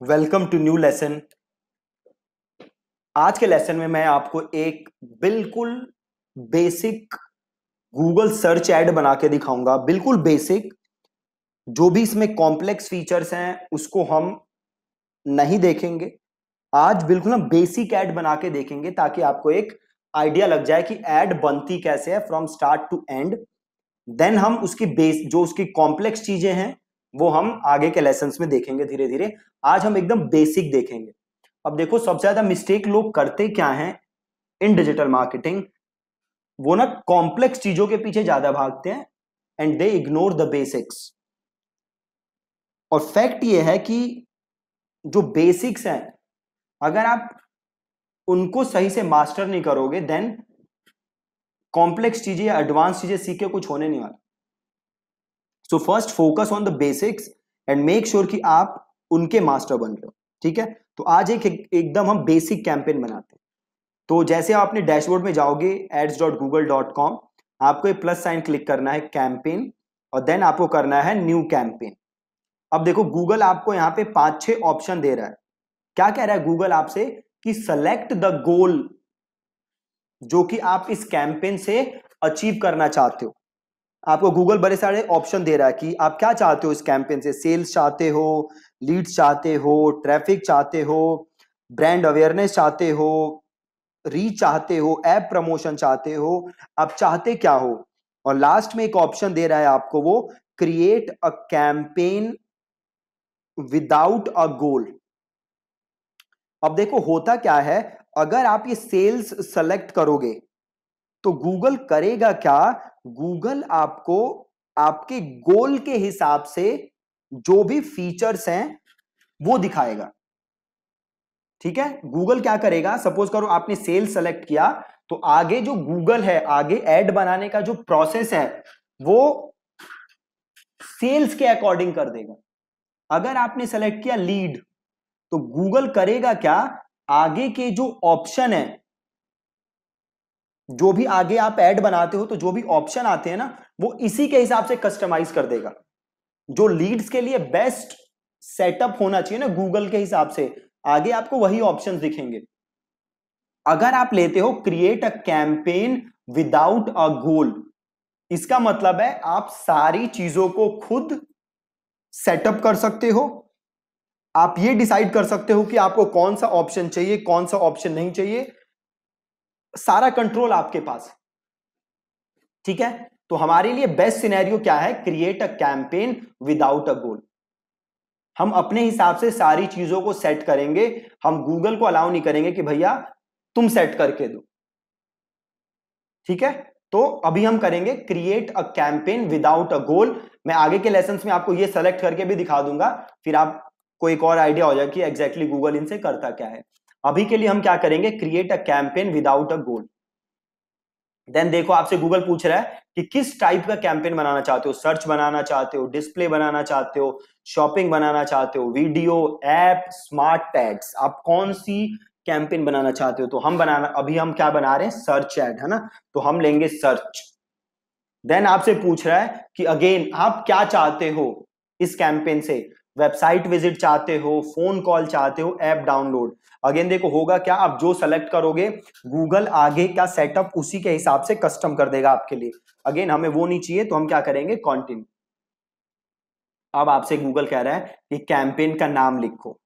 Welcome to new lesson. आज के lesson में मैं आपको एक बिल्कुल बेसिक गूगल सर्च ऐड बना के दिखाऊँगा। बिल्कुल बेसिक। जो भी इसमें कॉम्प्लेक्स फीचर्स हैं, उसको हम नहीं देखेंगे। आज बिल्कुल हम बेसिक ऐड बना के देखेंगे ताकि आपको एक आइडिया लग जाए कि ऐड बनती कैसे है from start to end then हम उसकी बेस जो उसकी कॉम्प्लेक्स चीज़ें हैं वो हम आगे के लेसन में देखेंगे धीरे धीरे आज हम एकदम बेसिक देखेंगे। अब देखो, सबसे ज़्यादा मिस्टेक लोग करते क्या हैं? इन डिजिटल मार्केटिंग वो ना कॉम्प्लेक्स चीज़ों के पीछे ज़्यादा भागते हैं and they ignore the basics और फैक्ट ये है कि जो बेसिक्स हैं, अगर आप उनको सही से मास्टर नहीं करोगे देन कॉम्प्लेक्स चीज़ें या एडवांस चीज़ें सीख के कुछ होने नहीं वाला। So first focus on the basics and make sure कि आप उनके मास्टर बन रहे हो, ठीक है? तो आज एक एकदम हम बेसिक कैंपेन बनाते हैं। तो जैसे आप अपने डैशबोर्ड में जाओगे ads dot Google dot com आपको एक प्लस साइन क्लिक करना है कैंपेन और देन आपको करना है न्यू कैंपेन अब देखो गूगल आपको यहाँ पे पाँच छह ऑप्शन दे रहा है। क्या कह रहा है गूगल आपसे कि सेलेक्ट द गोल जो कि आप इस कैंपेन से अचीव करना चाहते हो। आपको गूगल बड़े सारे ऑप्शन दे रहा है कि आप क्या चाहते हो इस कैंपेन से? सेल्स चाहते हो लीड्स चाहते हो ट्रैफ़िक चाहते हो ब्रांड अवेयरनेस चाहते हो रीच चाहते हो ऐप प्रमोशन चाहते हो, आप चाहते क्या हो? और लास्ट में एक ऑप्शन दे रहा है आपको वो create a campaign without a goal अब देखो, होता क्या है? अगर आप ये सेल्स सेलेक्ट करोगे तो गूगल करेगा क्या? गूगल आपको आपके गोल के हिसाब से जो भी फीचर्स हैं, वो दिखाएगा। ठीक है? गूगल क्या करेगा? सपोज़ करो आपने सेल्स सेलेक्ट किया तो आगे जो गूगल है, आगे एड बनाने का जो प्रोसेस है, वो सेल्स के अकॉर्डिंग कर देगा। अगर आपने सेलेक्ट किया लीड तो गूगल करेगा क्या? आगे के जो ऑप्शन है जो भी आगे आप ऐड बनाते हो तो जो भी ऑप्शन आते हैं ना, वो इसी के हिसाब से कस्टमाइज कर देगा। जो लीड्स के लिए बेस्ट सेटअप होना चाहिए ना गूगल के हिसाब से, आगे आपको वही ऑप्शन दिखेंगे। अगर आप लेते हो create a campaign without a goal इसका मतलब है आप सारी चीज़ों को खुद सेटअप कर सकते हो। आप ये डिसाइड कर सकते हो कि आपको कौन सा ऑप्शन चाहिए, कौन सा ऑप्शन नहीं चाहिए। सारा कंट्रोल आपके पास। ठीक है? तो हमारे लिए बेस्ट सिनेरियो क्या है? Create a campaign without a goal हम अपने हिसाब से सारी चीज़ों को सेट करेंगे। हम गूगल को अलाउ नहीं करेंगे कि भैया, तुम सेट करके दो। ठीक है? तो अभी हम करेंगे create a campaign without a goal मैं आगे के लेसन में आपको ये सेलेक्ट करके भी दिखा दूँगा। फिर आपको एक और आइडिया हो जाए कि एग्जैक्टली गूगल इनसे करता क्या है। अभी के लिए हम क्या करेंगे? Create a campaign without a goal then देखो, आपसे गूगल पूछ रहा है कि किस टाइप का कैंपेन बनाना चाहते हो? सर्च बनाना चाहते हो? डिस्प्ले बनाना चाहते हो? शॉपिंग बनाना चाहते हो? वीडियो ऐप स्मार्ट टैग्स आप कौन सी कैंपेन बनाना चाहते हो? तो हम बनाना, अभी हम क्या बना रहे हैं? सर्च एड है ना? तो हम लेंगे सर्च देन आपसे पूछ रहा है कि अगेन आप क्या चाहते हो इस कैंपेन से? वेबसाइट विज़िट चाहते हो, फ़ोन कॉल चाहते हो, ऐप डाउनलोड। अगेन देखो, होगा क्या? आप जो सेलेक्ट करोगे गूगल आगे का सेटअप उसी के हिसाब से कस्टम कर देगा आपके लिए। अगेन, हमें वो नहीं चाहिए तो हम क्या करेंगे? कॉन्टिन्यू अब आपसे गूगल कह रहा है कि कैंपेन का नाम लिखो।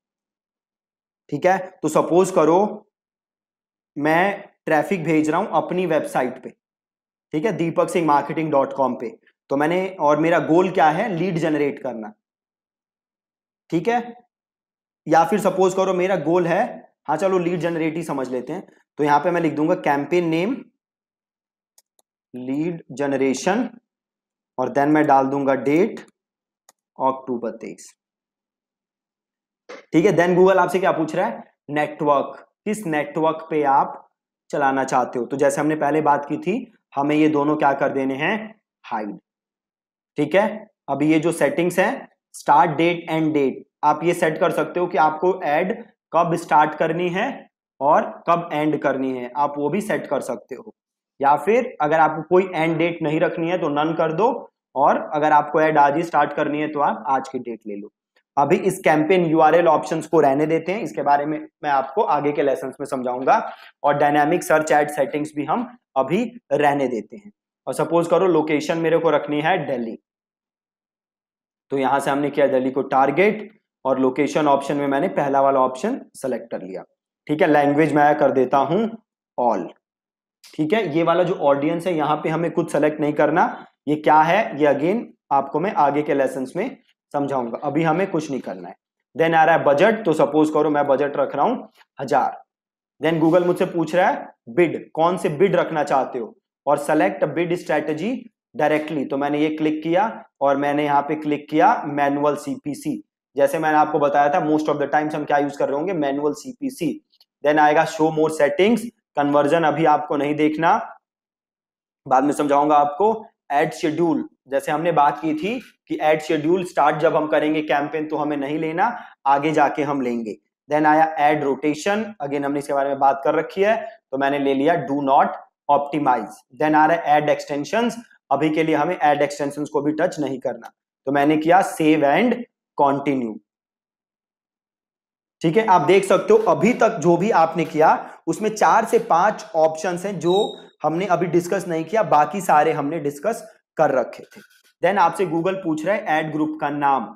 ठीक है? तो सपोज़ करो, मैं ट्रैफ़िक भेज रहा हूँ अपनी वेबसाइट पे। ठीक है? Deepak Singh marketing dot com पे। तो मैंने, और मेरा गोल क्या है? लीड जनरेट करना। ठीक है? या फिर सपोज़ करो मेरा गोल है हाँ चलो लीड जनरेट ही समझ लेते हैं। तो यहाँ पे मैं लिख दूँगा कैंपेन नेम लीड जनरेशन और देन मैं डाल दूँगा डेट अक्टूबर तेईस। ठीक है? देन गूगल आपसे क्या पूछ रहा है? नेटवर्क किस नेटवर्क पे आप चलाना चाहते हो? तो जैसे हमने पहले बात की थी, हमें ये दोनों क्या कर देने हैं? हाइड ठीक है? अभी ये जो सेटिंग्स है स्टार्ट डेट एंड डेट आप ये सेट कर सकते हो कि आपको एड कब स्टार्ट करनी है और कब एंड करनी है। आप वो भी सेट कर सकते हो। या फिर अगर आपको कोई एंड डेट नहीं रखनी है तो नन कर दो और अगर आपको एड आज ही स्टार्ट करनी है तो आप आज की डेट ले लो। अभी इस कैंपेन यूआरएल ऑप्शंस को रहने देते हैं। इसके बारे में मैं आपको आगे के लेसन में समझाऊँगा और डायनामिक सर्च एड सेटिंग्स भी हम अभी रहने देते हैं। और सपोज़ करो लोकेशन मेरे को रखनी है दिल्ली। तो यहाँ से हमने किया दिल्ली को टारगेट और लोकेशन ऑप्शन में मैंने पहला वाला ऑप्शन सेलेक्ट कर लिया। ठीक है लैंग्वेज मैं कर देता हूँ ऑल ठीक है, ये वाला जो ऑडियंस है, यहाँ पे हमें कुछ सेलेक्ट नहीं करना। ये क्या है? ये अगेन आपको मैं आगे के लेसन में समझाऊँगा। अभी हमें कुछ नहीं करना है। देन आ रहा है बजट तो सपोज़ करो मैं बजट रख रहा हूँ हज़ार। देन गूगल मुझसे पूछ रहा है बिड कौन से बिड रखना चाहते हो? और सेलेक्ट बिड स्ट्रेटेजी डायरेक्टली तो मैंने ये क्लिक किया और मैंने यहाँ पे क्लिक किया मैनुअल सीपीसी जैसे मैंने आपको बताया था मोस्ट ऑफ़ द टाइम्स हम क्या यूज़ कर रहे होंगे? मैनुअल सीपीसी देन आएगा शो मोर सेटिंग्स कन्वर्जन अभी आपको नहीं देखना। बाद में समझाऊँगा आपको। एड शेड्यूल जैसे हमने बात की थी कि एड शेड्यूल स्टार्ट जब हम करेंगे कैंपेन तो हमें नहीं लेना। आगे जाके हम लेंगे। देन आया एड रोटेशन अगेन हमने इसके बारे में बात कर रखी है तो मैंने ले लिया डू नॉट ऑप्टिमाइज देन आ रहा है एड एक्सटेंशन अभी के लिए हमें एड एक्सटेंशन को भी टच नहीं करना। तो मैंने किया सेव एंड कॉन्टिन्यू ठीक है? आप देख सकते हो, अभी तक जो भी आपने किया, उसमें चार से पाँच ऑप्शंस हैं जो हमने अभी डिस्कस नहीं किया, बाकी सारे हमने डिस्कस कर रखे थे। देन आपसे गूगल पूछ रहा है एड ग्रुप का नाम।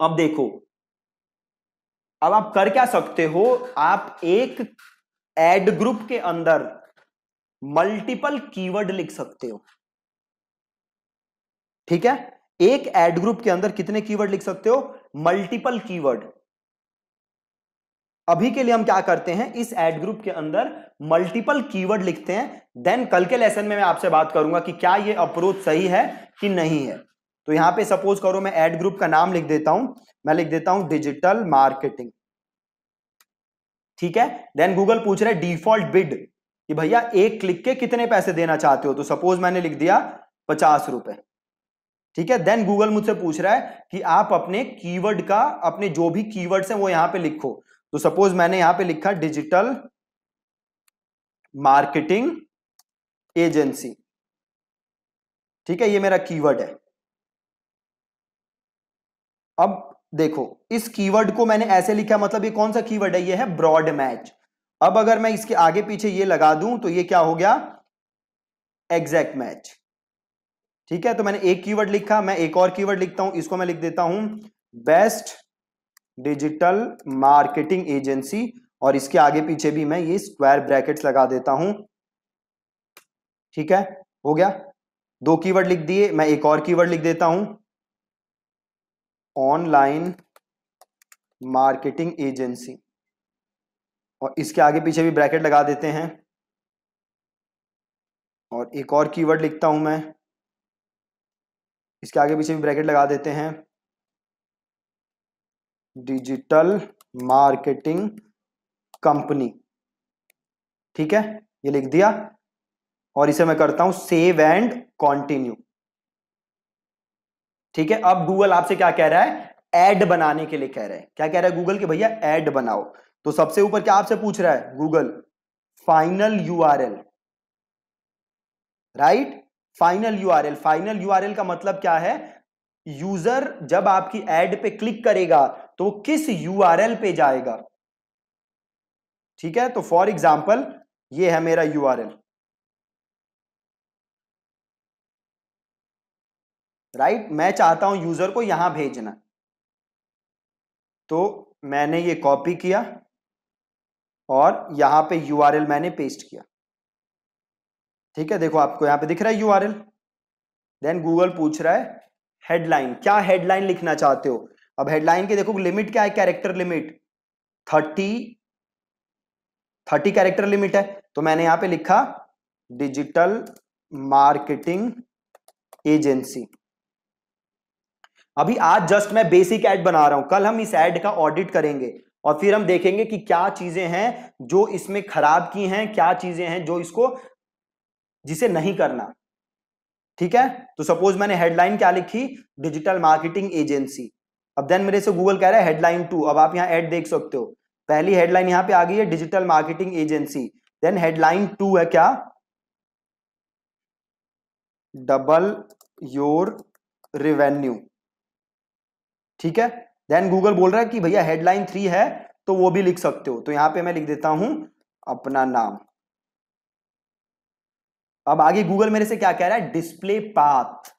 अब देखो, अब आप कर क्या सकते हो? आप एक एड ग्रुप के अंदर मल्टीपल कीवर्ड लिख सकते हो। ठीक है? एक एड ग्रुप के अंदर कितने कीवर्ड लिख सकते हो? Multiple keyword. अभी के लिए हम क्या करते हैं? इस एड ग्रुप के अंदर मल्टीपल कीवर्ड लिखते हैं। देन कल के लेसन में मैं आपसे बात करूँगा कि क्या ये अप्रोच सही है कि नहीं है। तो यहाँ पे सपोज़ करो मैं एड ग्रुप का नाम लिख देता हूँ। मैं लिख देता हूँ डिजिटल मार्केटिंग ठीक है? देन गूगल पूछ रहे डिफ़ॉल्ट बिड कि भैया एक क्लिक के कितने पैसे देना चाहते हो? तो सपोज़ मैंने लिख दिया पचास रुपए। ठीक है? देन गूगल मुझसे पूछ रहा है कि आप अपने कीवर्ड का, अपने जो भी कीवर्ड्स हैं वो यहाँ पे लिखो। तो सपोज़ मैंने यहाँ पे लिखा डिजिटल मार्केटिंग एजेंसी ठीक है? ये मेरा कीवर्ड है। अब देखो, इस कीवर्ड को मैंने ऐसे लिखा मतलब ये कौन सा कीवर्ड है? ये है ब्रॉड मैच अब अगर मैं इसके आगे पीछे ये लगा दूँ तो ये क्या हो गया? एग्जैक्ट मैच ठीक है? तो मैंने एक कीवर्ड लिखा, मैं एक और कीवर्ड लिखता हूँ, इसको मैं लिख देता हूँ बेस्ट डिजिटल मार्केटिंग एजेंसी और इसके आगे पीछे भी मैं ये स्क्वायर ब्रैकेट्स लगा देता हूँ। ठीक है? हो गया? दो कीवर्ड लिख दिए, मैं एक और कीवर्ड लिख देता हूँ। ऑनलाइन मार्केटिंग एजेंसी और इसके आगे पीछे भी ब्रैकेट लगा देते हैं। और एक और कीवर्ड लिखता हूँ मैं। इसके आगे पीछे भी ब्रैकेट लगा देते हैं। Digital marketing company. ठीक है? ये लिख दिया। और इसे मैं करता हूँ सेव एंड कंटिन्यू ठीक है? अब गूगल आपसे क्या कह रहा है? एड बनाने के लिए कह रहा है। क्या कह रहा है गूगल कि भैया एड बनाओ। तो सबसे ऊपर क्या आपसे पूछ रहा है? Google. Final URL right? Final URL final URL का मतलब क्या है? यूज़र जब आपकी एड पे क्लिक करेगा तो किस यूआरएल पे जाएगा? ठीक है? तो फॉर एग्ज़ाम्पल ये है मेरा यूआरएल राइट मैं चाहता हूँ यूज़र को यहाँ भेजना। तो मैंने ये कॉपी किया और यहाँ पे यूआरएल मैंने पेस्ट किया। ठीक है, देखो आपको यहाँ पे दिख रहा है यूआरएल देन गूगल पूछ रहा है हेडलाइन क्या हेडलाइन लिखना चाहते हो? अब हेडलाइन के देखो लिमिट क्या है? Character limit thirty thirty character limit है। तो मैंने यहाँ पे लिखा डिजिटल मार्केटिंग एजेंसी अभी आज जस्ट मैं बेसिक एड बना रहा हूँ। कल हम इस एड का ऑडिट करेंगे और फिर हम देखेंगे कि क्या चीज़ें हैं जो इसमें खराब की हैं, क्या चीज़ें हैं जो इसको जिसे नहीं करना। ठीक है? तो सपोज़ मैंने हेडलाइन क्या लिखी? डिजिटल मार्केटिंग एजेंसी अब देन मेरे से गूगल कह रहा है हेडलाइन टू अब आप यहाँ एड देख सकते हो। पहली हेडलाइन यहाँ पे आ गई है digital marketing agency then headline two है क्या? डबल योर रिवेन्यू ठीक है? देन गूगल बोल रहा है कि भैया हेडलाइन थ्री है तो वो भी लिख सकते हो। तो यहाँ पे मैं लिख देता हूँ अपना नाम। अब आगे गूगल मेरे से क्या कह रहा है? डिस्प्ले पाथ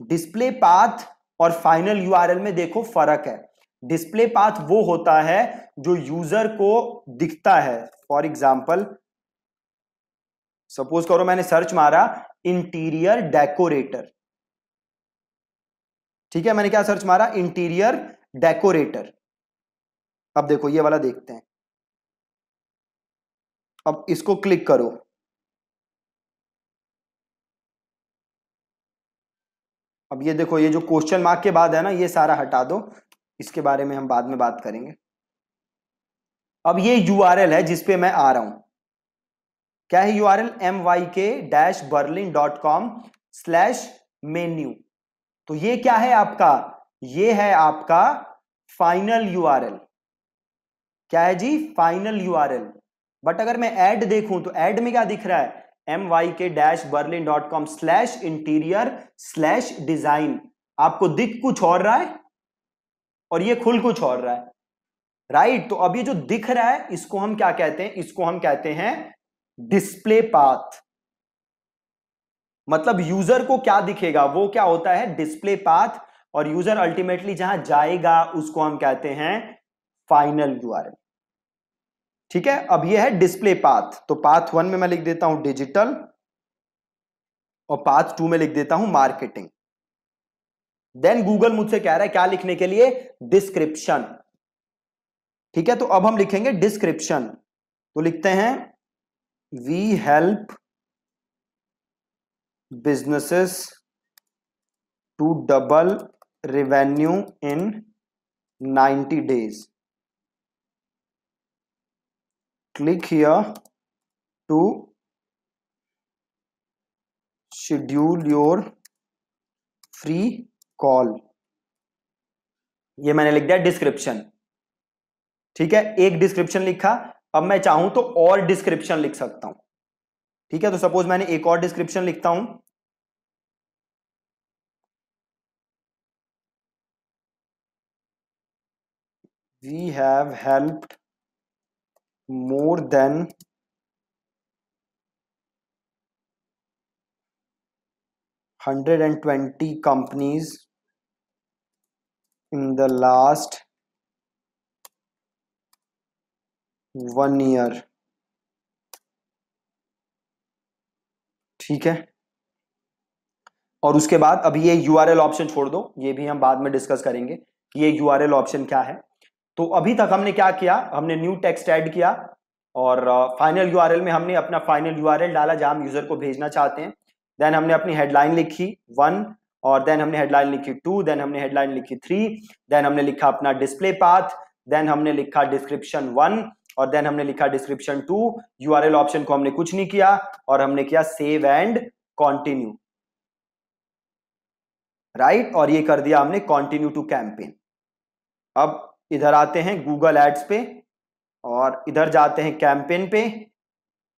डिस्प्ले पाथ और फाइनल यूआरएल में देखो फ़र्क है। डिस्प्ले पाथ वो होता है जो यूज़र को दिखता है। फॉर एग्ज़ाम्पल सपोज़ करो मैंने सर्च मारा इंटीरियर डेकोरेटर ठीक है, मैंने क्या सर्च मारा? इंटीरियर डेकोरेटर अब देखो, ये वाला देखते हैं। अब इसको क्लिक करो। अब ये देखो, ये जो क्वेश्चन मार्क के बाद है ना, ये सारा हटा दो। इसके बारे में हम बाद में बात करेंगे। अब ये यूआरएल है जिसपे मैं आ रहा हूँ। क्या है U R L M Y K dash Berlin dot com slash menu तो ये क्या है आपका? ये है आपका फाइनल यूआरएल क्या है जी? फाइनल यूआरएल बट अगर मैं एड देखूँ तो एड में क्या दिख रहा है? M Y K dash Berlin dot com slash interior slash design आपको दिख कुछ और रहा है और ये खुल कुछ और रहा है। राइट तो अब ये जो दिख रहा है, इसको हम क्या कहते हैं? इसको हम कहते हैं डिस्प्ले पाथ मतलब यूज़र को क्या दिखेगा? वो क्या होता है? डिस्प्ले पाथ और यूज़र अल्टीमेटली जहाँ जाएगा, उसको हम कहते हैं फाइनल यूआरएल ठीक है? अब ये है डिस्प्ले पाथ तो पाथ वन में मैं लिख देता हूँ डिजिटल और पाथ टू में लिख देता हूँ मार्केटिंग देन गूगल मुझसे कह रहा है क्या लिखने के लिए? डिस्क्रिप्शन ठीक है? तो अब हम लिखेंगे डिस्क्रिप्शन तो लिखते हैं we help businesses to double revenue in 90 days. Click here to schedule your free call. ये मैंने लिख दिया डिस्क्रिप्शन ठीक है? एक डिस्क्रिप्शन लिखा। अब मैं चाहूँ तो और डिस्क्रिप्शन लिख सकता हूँ। ठीक है? तो सपोज़ मैंने एक और डिस्क्रिप्शन लिखता हूँ। We have helped more than hundred and twenty companies in the last one year ठीक है? और उसके बाद अभी ये यूआरएल ऑप्शन छोड़ दो, ये भी हम बाद में डिस्कस करेंगे कि ये यूआरएल ऑप्शन क्या है। तो अभी तक हमने क्या किया? हमने न्यू टेक्स्ट ऐड किया और फाइनल uh, यूआरएल में हमने अपना फाइनल यूआरएल डाला जहाँ हम यूज़र को भेजना चाहते हैं। देन हमने अपनी हेडलाइन लिखी वन और देन हमने हेडलाइन लिखी टू देन हमने हेडलाइन लिखी थ्री देन हमने लिखा अपना डिस्प्ले पाथ देन हमने लिखा डिस्क्रिप्शन वन और देन हमने लिखा डिस्क्रिप्शन टू यूआरएल ऑप्शन को हमने कुछ नहीं किया और हमने किया सेव एंड कॉन्टिन्यू राइट और ये कर दिया हमने कॉन्टिन्यू टू कैंपेन अब इधर आते हैं गूगल एड्स पे और इधर जाते हैं कैंपेन पे।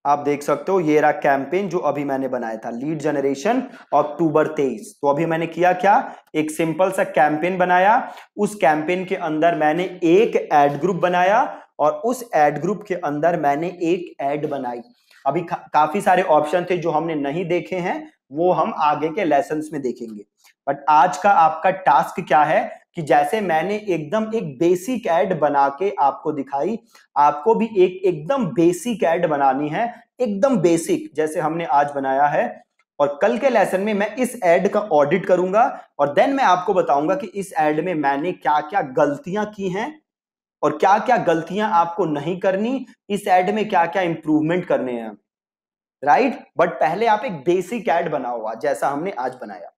आप देख सकते हो ये रहा कैंपेन जो अभी मैंने बनाया था लीड जनरेशन अक्टूबर तेईस। तो अभी मैंने किया क्या? एक सिंपल सा कैंपेन बनाया। उस कैंपेन के अंदर मैंने एक एड ग्रुप बनाया और उस एड ग्रुप के अंदर मैंने एक एड बनाई। अभी का, काफ़ी सारे ऑप्शन थे जो हमने नहीं देखे हैं वो हम आगे के लेसन में देखेंगे। बट आज का आपका टास्क क्या है? कि जैसे मैंने एकदम एक बेसिक एड बना के आपको दिखाई, आपको भी एक एकदम बेसिक एड बनानी है, एकदम बेसिक जैसे हमने आज बनाया है। और कल के लेसन में मैं इस एड का ऑडिट करूँगा और देन मैं आपको बताऊँगा कि इस एड में मैंने क्या क्या गलतियाँ की हैं और क्या क्या गलतियाँ आपको नहीं करनी, इस एड में क्या क्या इंप्रूवमेंट करने हैं। राइट बट पहले आप एक बेसिक एड बनाओ, जैसा हमने आज बनाया।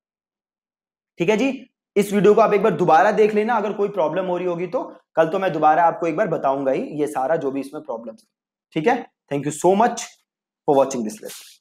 ठीक है जी? इस वीडियो को आप एक बार दोबारा देख लेना, अगर कोई प्रॉब्लम हो रही होगी तो। कल तो मैं दोबारा आपको एक बार बताऊँगा ही ये सारा जो भी इसमें प्रॉब्लम ठीक है? Thank you so much for watching this lesson